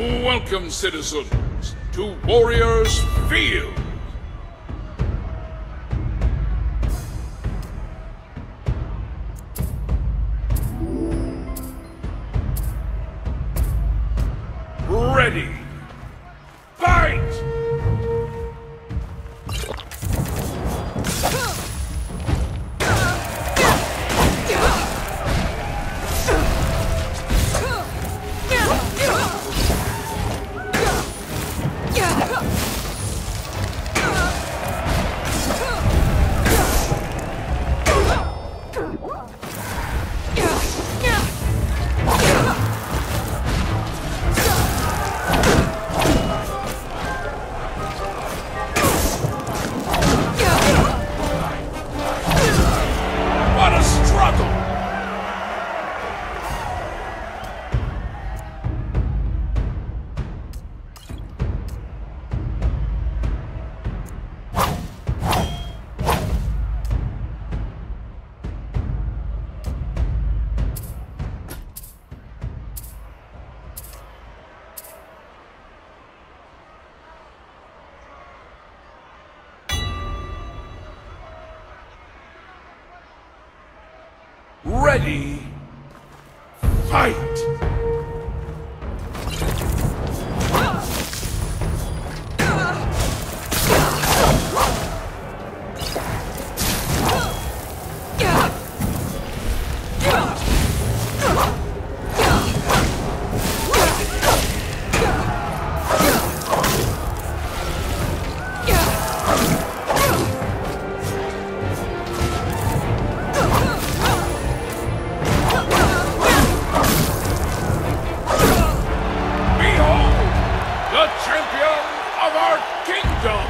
Welcome, citizens, to Warriors Field. Ready. Ready. Fight! Behold,